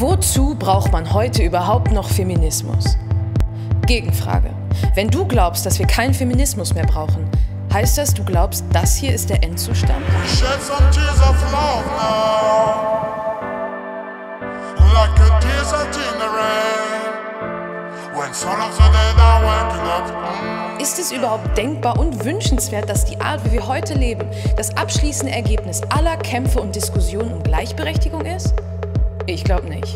Wozu braucht man heute überhaupt noch Feminismus? Gegenfrage. Wenn du glaubst, dass wir keinen Feminismus mehr brauchen, heißt das, du glaubst, das hier ist der Endzustand? Ist es überhaupt denkbar und wünschenswert, dass die Art, wie wir heute leben, das abschließende Ergebnis aller Kämpfe und Diskussionen um Gleichberechtigung ist? Ich glaube nicht.